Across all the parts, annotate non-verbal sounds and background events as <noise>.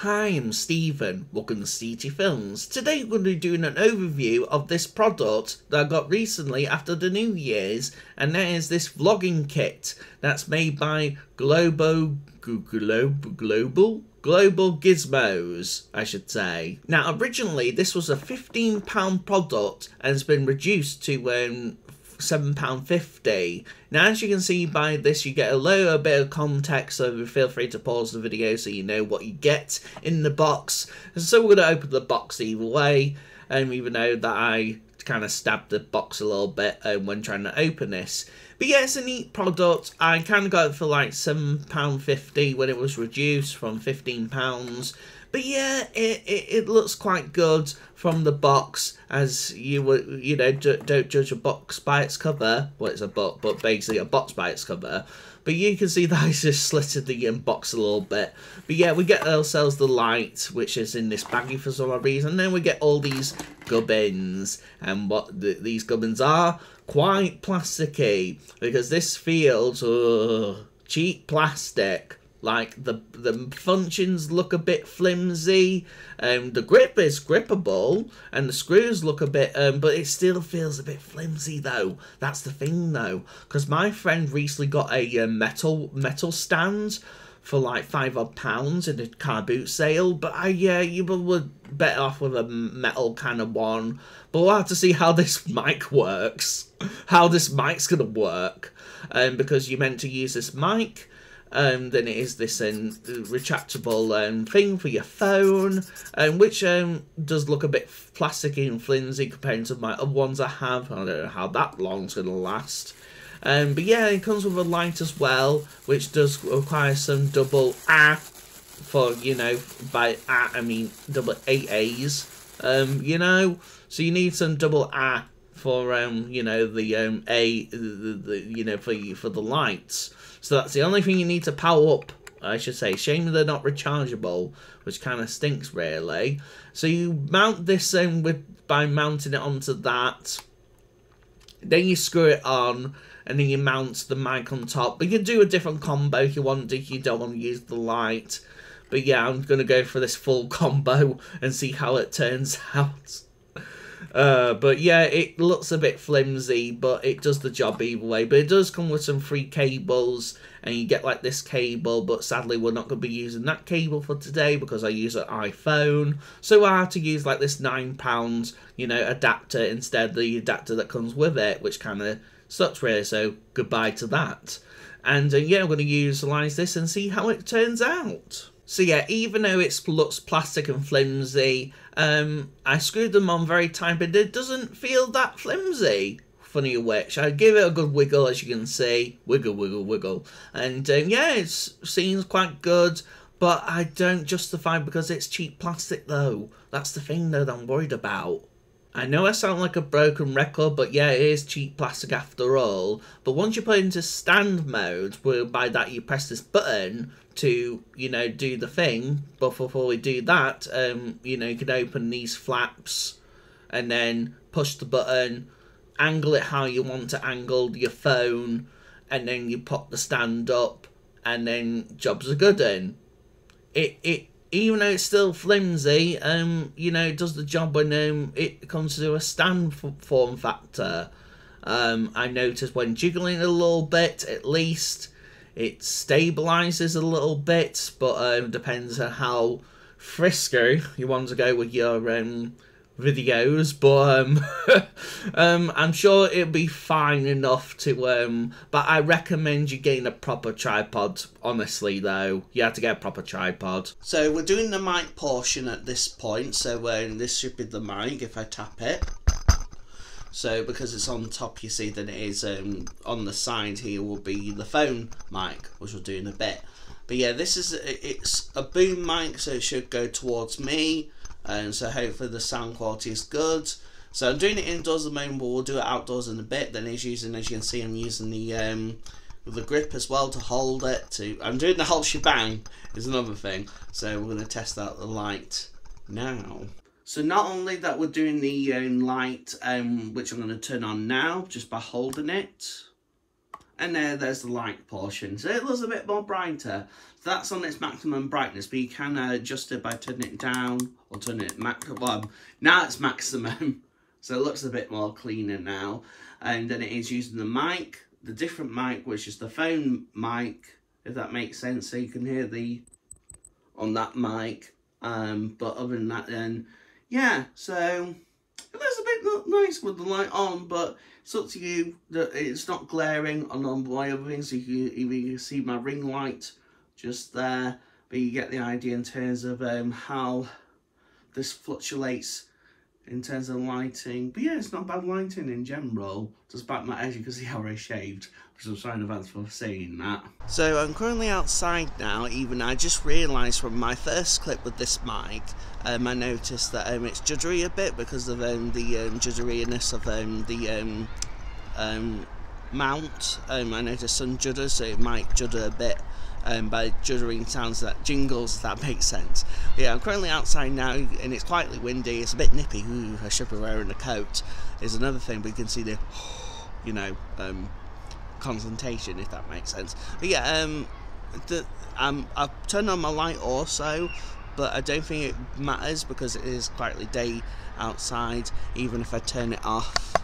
Hi, I'm Stephen. Welcome to CT Films. Today we're going to be doing an overview of this product that I got recently after the New Year's, and that is this vlogging kit that's made by Globo Global Global Global Gizmos, I should say. Now, originally this was a £15 product and has been reduced to um, £7.50. Now, as you can see by this, you get a little bit of context, so feel free to pause the video so you know what you get in the box. So we're going to open the box either way, um, even though that I kind of stabbed the box a little bit um, when trying to open this. But yeah, it's a neat product. I kind of got it for like £7.50 when it was reduced from £15. But yeah, it, it, it, looks quite good from the box, as you would, you know, don't judge a box by its cover. Well, it's a box, but basically a box by its cover. But you can see <laughs> that I just slitted the um, box a little bit. But yeah, we get ourselves the light, which is in this baggie for some reason. And then we get all these gubbins. And what the, these gubbins are, quite plasticky. Because this feels uh, cheap plastic like the the functions look a bit flimsy, um, the grip is grippable, and the screws look a bit, um, but it still feels a bit flimsy though. That's the thing though, because my friend recently got a uh, metal metal stand for like five odd pounds in a car boot sale, but I yeah, you were better off with a metal kind of one. But we'll have to see how this <laughs> mic works, how this mic's gonna work, um, because you meant to use this mic um, then it is this um, retractable um, thing for your phone, um, which um, does look a bit plasticky and flimsy compared to my other ones I have. I don't know how that long's going to last. Um, but yeah, it comes with a light as well, which does require some double A for, you know, by A, I mean double A's, um, you know, so you need some double A for, um, you know, the um, A, the, the, you know, for, for the lights. So that's the only thing you need to power up, I should say. Shame they're not rechargeable, which kind of stinks, really. So you mount this in with by mounting it onto that. Then you screw it on, and then you mount the mic on top. But you can do a different combo if you want if you don't want to use the light. But yeah, I'm going to go for this full <laughs> combo and see how it turns <laughs> out. Uh, but yeah, it looks a bit flimsy, but it does the job either way. But it does come with some free cables, and you get like this cable, but sadly we're not going to be using that cable for today because I use an iPhone. So I had to use like this £9, you know, adapter instead the adapter that comes with it, which kind of sucks really, so goodbye to that. And uh, yeah, I'm going to utilize this and see how it turns out. So yeah, even though it looks plastic and flimsy, um, I screwed them on very tight, but it doesn't feel that flimsy. Funny which, I give it a good wiggle, as you can see. Wiggle, wiggle, wiggle. And um, yeah, it seems quite good, but I don't justify because it's cheap plastic though. That's the thing though that I'm worried about. I know I sound like a broken record, but yeah, it is cheap plastic after all. But once you put it into stand mode, where by that you press this button to, you know, do the thing. But before we do that, um, you know, you can open these flaps and then push the button, angle it how you want to angle your phone, and then you pop the stand up, and then jobs are good in. It, it even though it's still flimsy, um, you know, it does the job when um, it comes to a stand form factor. Um, I noticed when jiggling a little bit, at least, it stabilizes a little bit, but um, depends on how frisky you want to go with your um, videos, but um, <laughs> um, I'm sure it'll be fine enough to. Um, but I recommend you getting a proper tripod. Honestly, though, you have to get a proper tripod. So we're doing the mic portion at this point. So um, this should be the mic if I tap it. So because it's on top, you see, then it is um, on the side here will be the phone mic, which we'll do in a bit. But yeah, this is it's a boom mic, so it should go towards me and so hopefully the sound quality is good. So I'm doing it indoors at the moment, but we'll do it outdoors in a bit. Then he's using, as you can see, I'm using the um, the grip as well to hold it. To I'm doing the whole shebang is another thing. So we're going to test out the light now. So not only that we're doing the um, light, um, which I'm going to turn on now, just by holding it. And there there's the light portion. So it looks a bit more brighter. So that's on its maximum brightness but you can uh, adjust it by turning it down or turning it max well now it's maximum. <laughs> So it looks a bit more cleaner now. And then it is using the mic the different mic which is the phone mic if that makes sense. So you can hear the on that mic. Um but other than that then yeah so it looks a bit nice with the light on but it's up to you that it's not glaring on, things. So you can even see my ring light just there. But you get the idea in terms of um, how this fluctuates in terms of lighting. But yeah, it's not bad lighting in general, despite my, as you can see how I shaved, which I'm sorry in advance for saying that. So I'm currently outside now, even I just realised from my first clip with this mic, um, I noticed that um, it's juddery a bit because of um, the um, judderiness of um, the um, um, mount. Um, I noticed some judder, so it might judder a bit um, by juddering sounds that jingles, that makes sense. Yeah, I'm currently outside now and it's quite windy, it's a bit nippy. Ooh, I should be wearing a coat, is another thing, but you can see the, you know, um, concentration, if that makes sense. But yeah, um, the, um, I've turned on my light also, but I don't think it matters because it is quite day outside, even if I turn it off,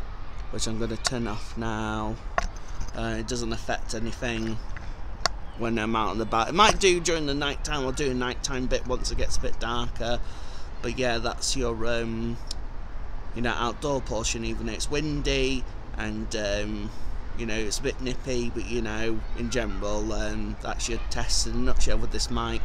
which I'm going to turn off now. Uh, it doesn't affect anything when I'm out and about. It might do during the night time. I'll do a nighttime bit once it gets a bit darker. But yeah, that's your um, you know outdoor portion. Even though it's windy and um, you know it's a bit nippy, but you know in general, um, that's your test in a nutshell with this mic.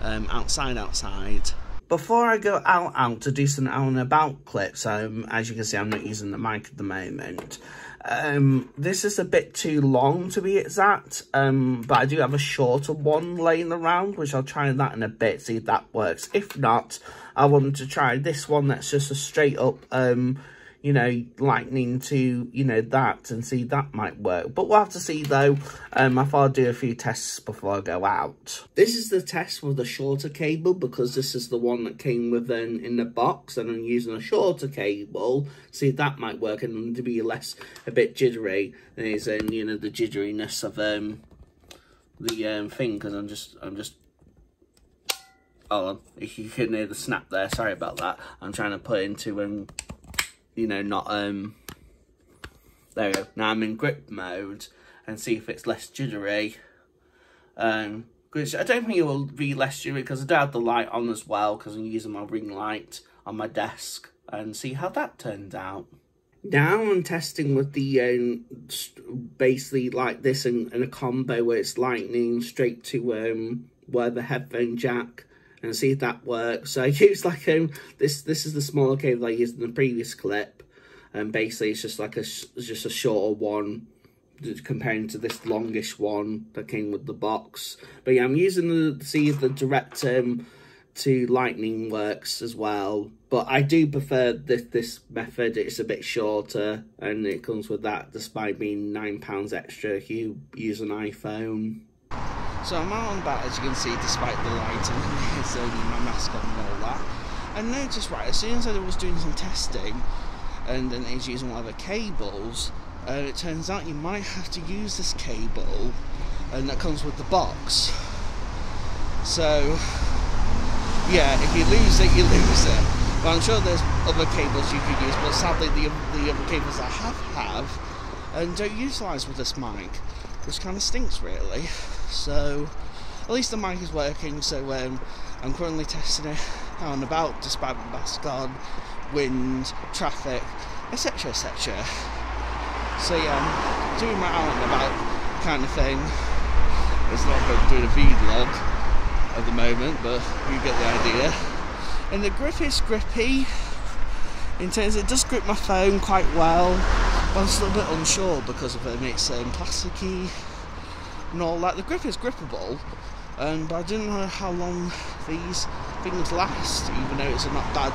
Um, outside, outside. Before I go out out to do some out and about clips, um, as you can see, I'm not using the mic at the moment. Um, this is a bit too long to be exact, um, but I do have a shorter one laying around, which I'll try that in a bit, see if that works. If not, I wanted to try this one that's just a straight up, um, you know, lightning to, you know, that and see that might work. But we'll have to see though. Um, if I'd do a few tests before I go out. This is the test with the shorter cable because this is the one that came with an, in the box and I'm using a shorter cable. See that might work and to be less, a bit jittery. It's, um, you know, the jitteriness of um, the um, thing because I'm just, I'm just on, if you can hear the snap there, sorry about that. I'm trying to put into um, you know, not, um, there we go. Now I'm in grip mode and see if it's less jittery. Um, which I don't think it will be less jittery because I do have the light on as well because I'm using my ring light on my desk and see how that turned out. Now I'm testing with the, um, basically like this and, and a combo where it's lightning straight to, um, where the headphone jack and see if that works. So <laughs> I use like um this this is the smaller cable I used in the previous clip, and basically it's just like a just a shorter one comparing to this longish one that came with the box. But yeah, I'm using the see if the direct um to lightning works as well. But I do prefer this this method. It's a bit shorter and it comes with that despite being nine pounds extra if you use an iPhone. So I'm out and about as you can see despite the light and <laughs> it's only my mask on and all that. And noticed right, as soon as I was doing some testing and then he's using one of the cables, uh, it turns out you might have to use this cable and that comes with the box. So yeah, if you lose it, you lose it. But I'm sure there's other cables you could use, but sadly the, the other cables I have have and don't utilise with this mic, which kind of stinks really so at least the mic is working so um, I'm currently testing it out and about despite the mask on, wind, traffic, etc etc so yeah doing my out and about kind of thing. It's not going to do a vlog at the moment but you get the idea. And the grip is grippy. In terms it does grip my phone quite well but I'm still a bit unsure because of it. It's um, plasticky and all that. The grip is grippable, um, but I didn't know how long these things last, even though it's a not bad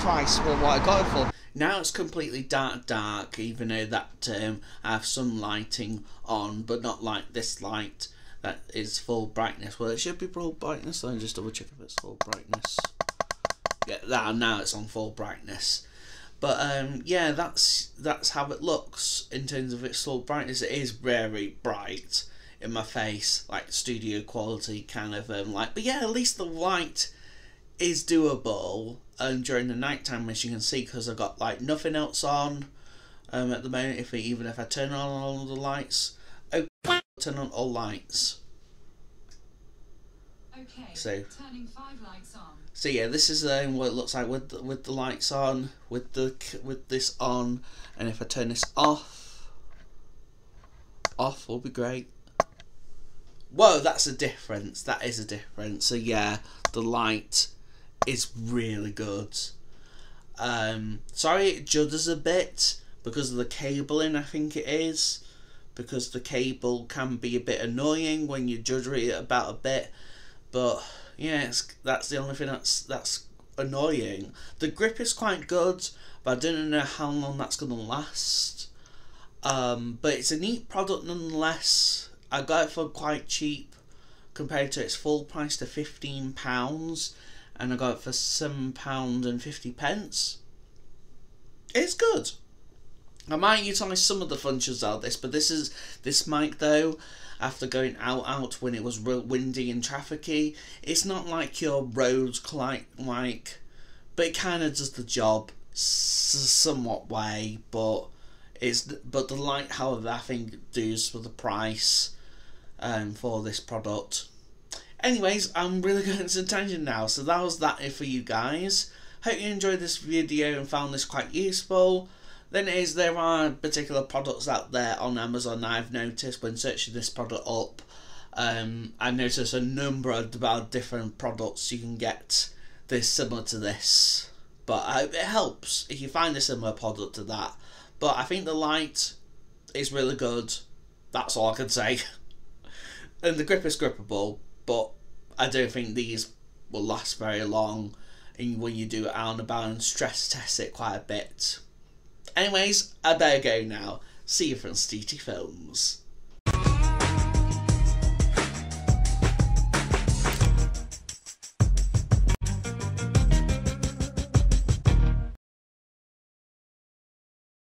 price for what I got it for. Now it's completely dark, dark, even though that um, I have some lighting on, but not like this light that is full brightness. Well, it should be full brightness. Let me just double check if it's full brightness. Yeah, now it's on full brightness. But um, yeah, that's that's how it looks in terms of its full brightness. It is very bright in my face, like studio quality kind of um, like. But yeah, at least the light is doable um, during the nighttime, as you can see, because I've got like nothing else on um, at the moment. If even if I turn on all the lights, oh, <coughs> turn on all lights. Okay. So- turning five lights on. So yeah, this is um, what it looks like with the, with the lights on, with the with this on, and if I turn this off, off will be great. Whoa, that's a difference. That is a difference. So yeah, the light is really good. Um, sorry, it judders a bit because of the cabling. I think it is because the cable can be a bit annoying when you judder it about a bit, but yeah, that's the only thing that's that's annoying. The grip is quite good, but I don't know how long that's gonna last. Um, but it's a neat product nonetheless. I got it for quite cheap compared to its full price to fifteen pounds, and I got it for seven pound and fifty pence. It's good. I might utilise some of the functions out of this, but this is this mic though. After going out out when it was real windy and trafficy, it's not like your Rode like like, but it kind of does the job somewhat way. But it's but the light, however, I think does for the price, um, for this product. Anyways, I'm really <laughs> going into tangent now, so that was that for you guys. Hope you enjoyed this video and found this quite useful. Then is there are particular products out there on Amazon I've noticed when searching this product up. Um, I noticed a number of different products you can get this similar to this, but I, hope it helps if you find a similar product to that. But I think the light is really good. That's all I can say. <laughs> and the grip is grippable, but I don't think these will last very long. And when you do it out and about and stress test it quite a bit. Anyways, I better go now. See you from Steety Films.